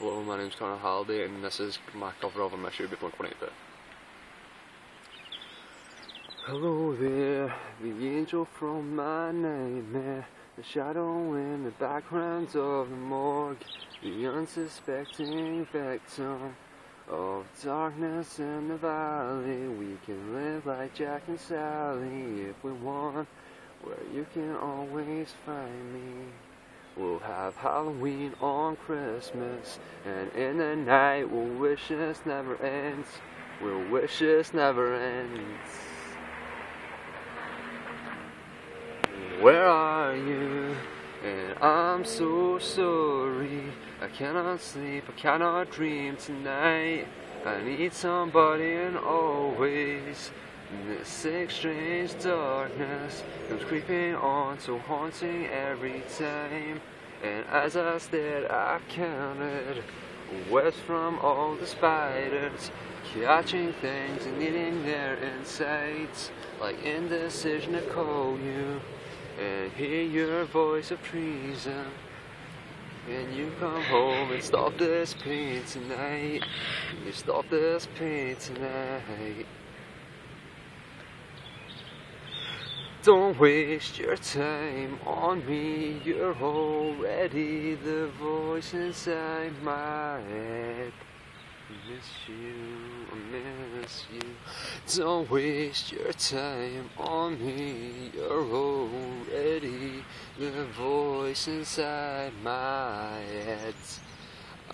Hello, my name's Connor Halliday and this is my cover of a You by Blink-182. Hello there, the angel from my nightmare The shadow in the background of the morgue The unsuspecting victim of darkness in the valley We can live like Jack and Sally if we want Where you can always find me We'll have Halloween on Christmas, and in the night we'll wish this never ends. We'll wish this never ends. Where are you? And I'm so sorry. I cannot sleep, I cannot dream tonight. I need somebody and always. This strange darkness comes creeping on, so haunting every time. And as I stared, I counted webs from all the spiders, catching things and eating their insides, like indecision to call you and hear your voice of treason. And you come home and stop this pain tonight. You stop this pain tonight. Don't waste your time on me, you're already the voice inside my head. I miss you, I miss you. Don't waste your time on me, you're already the voice inside my head.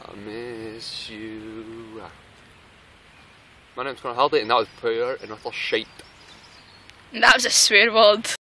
I miss you. My name's Connor Halliday and that was Prayer and Utter Shite. That was a swear word.